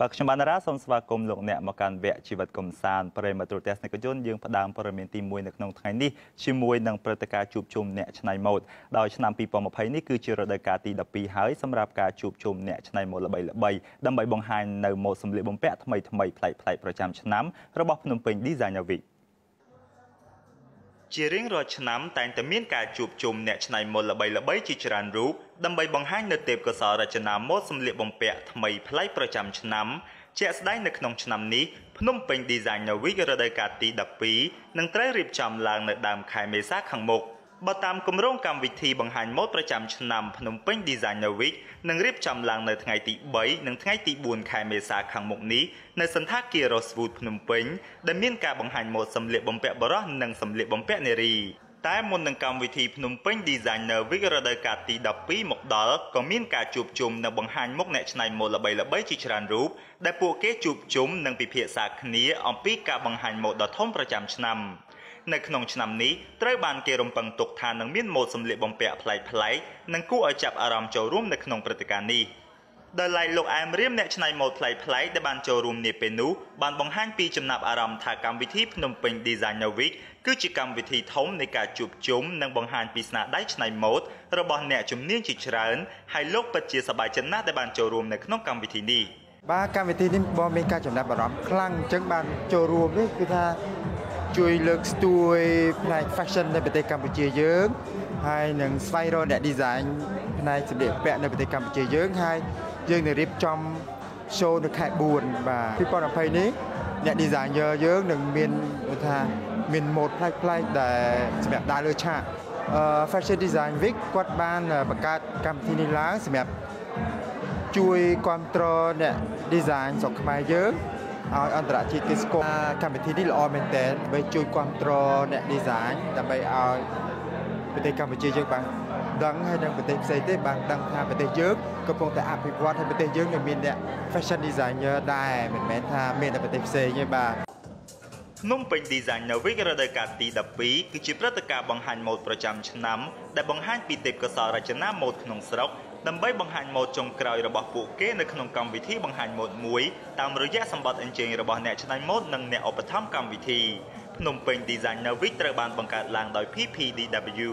បាទខ្ញុំបានតារាសូមស្វាគមន៍លោកអ្នកមកកាន់វគ្គជីវិតកំសាន្តប្រិមត្តទូទស្សនិកជនយើងផ្ដើមព័ត៌មានទី1នៅក្នុងថ្ងៃនេះជាមួយនឹងព្រឹត្តិការណ៍ជួបជុំអ្នកច្នៃម៉ូដដោយឆ្នាំ2020នេះគឺជារដូវកាលទី12ហើយសម្រាប់ការជួបជុំអ្នកច្នៃម៉ូដល្បីៗដើម្បីបង្ហាញនៅម៉ូដសម្លៀកបំពាក់ថ្មីៗប្លែកៗប្រចាំឆ្នាំរបស់ភ្នំពេញ Designer Week ជារៀងរាល់ឆ្នាំតែងតែមានការជួបជុំអ្នកច្នៃម៉ូដល្បីៗជាច្រើនរូបដើម្បីបង្ហាញនូវទេពកោសល្យរចនាម៉ូដសម្លៀកបំពាក់ថ្មីប្លែកប្រចាំឆ្នាំជាក់ស្ដែងនៅក្នុងឆ្នាំនេះភ្នំពេញ Designer Week រដូវកាលទី12នឹងត្រូវរៀបចំឡើងនៅដើមខែមេសាខាងមុខ។ បើតាមគម្រោងកម្មវិធីបង្ហាញម៉ូដប្រចាំឆ្នាំភ្នំពេញ Designer Week នឹងរៀបចំឡើងនៅថ្ងៃទី3និងថ្ងៃទី4ខែមេសាខាងមុខនេះនៅសន្តាគារ Rosewood ភ្នំពេញដែលមានការបង្ហាញម៉ូដសម្លៀកបំពាក់បុរសនិងសម្លៀកបំពាក់នារីតែមុននឹងកម្មវិធីភ្នំពេញ Designer Week រដូវកាលទី12មកដល់ក៏មានការជួបជុំនិងបង្ហាញមុខអ្នកច្នៃម៉ូដល្បីៗជាច្រើនរូបដែលពួកគេជួបជុំនិងពិភាក្សាគ្នាអំពីការបង្ហាញម៉ូដដ៏ធំប្រចាំឆ្នាំ។ នៅក្នុងឆ្នាំនេះត្រូវបានគេរំពឹងទុកថានឹងមានម៉ូដសម្លៀកបំពាក់ប្លែកៗនិងគួរឲ្យចាប់អារម្មណ៍ចូលរួមនៅក្នុងព្រឹត្តិការណ៍នេះដោយឡែកលោកអែមរៀមអ្នកច្នៃម៉ូដប្លែកៗដែលបានចូលរួមនាពេលនោះបានបង្ហាញពីចំណាប់អារម្មណ៍ថាកម្មវិធីភ្នំពេញ Designer Week គឺជាកម្មវិធីធំនៃការជួបជុំនិងបង្ហាញពីស្នាដៃច្នៃម៉ូដរបស់អ្នកជំនាញជាច្រើនហើយលោកពិតជាសប្បាយចិត្តណាស់ដែលបានចូលរួមនៅក្នុងកម្មវិធីនេះបាទកម្មវិធីនេះបងមានការចំណាប់អារម្មណ៍ខ្លាំងអញ្ចឹងបានចូលរួមនេះគឺថា ជួយលើកស្ទួយផ្នែក fashion នៅប្រទេសកម្ពុជាយើងហើយនឹងស្វែងរកអ្នក design ផ្នែកសម្លៀកបំពាក់នៅប្រទេសកម្ពុជាយើងហើយយើងនឹងរៀបចំ show នៅខែ4បាទ2020នេះអ្នក designer យើងនឹងមានថាមាន mode ប្លែកៗដែលសម្រាប់ដើរលើឆាក Fashion Design Week គាត់បានបង្កើតកម្មវិធីនេះឡើងសម្រាប់ជួយគ្រប់គ្រងអ្នក design ស្រុកខ្មែរយើង ឲ្យអន្តរជាតិគេស្គាល់កម្មវិធីនេះល្អមែនទែនដើម្បីជួយគ្រប់គ្រងអ្នក design ដើម្បីឲ្យប្រទេសកម្ពុជាយើងបានដឹងហើយនិងប្រទេសផ្សេងទេបានដឹងថាប្រទេសយើងកំពុងតែអភិវឌ្ឍហើយប្រទេសយើងនឹងមានអ្នក fashion designer ដែរមិនមែនថាមានតែប្រទេសផ្សេងទេបាទ ភ្នំពេញ Designer Week រដូវកាលទី12គឺជាព្រឹត្តិការណ៍បង្ហាញម៉ូដប្រចាំឆ្នាំដែលបង្ហាញពីទេពកោសល្យរចនាម៉ូដក្នុងស្រុកដើម្បីបង្ហាញម៉ូដចុងក្រោយរបស់ពួកគេនៅក្នុងកម្មវិធីបង្ហាញម៉ូដមួយតាមរយៈសម្បត្តិអញ្ជើញរបស់អ្នកច្នៃម៉ូដនិងអ្នកឧបត្ថម្ភកម្មវិធីភ្នំពេញ Designer Week ត្រូវបានបង្កើតឡើងដោយ PPDW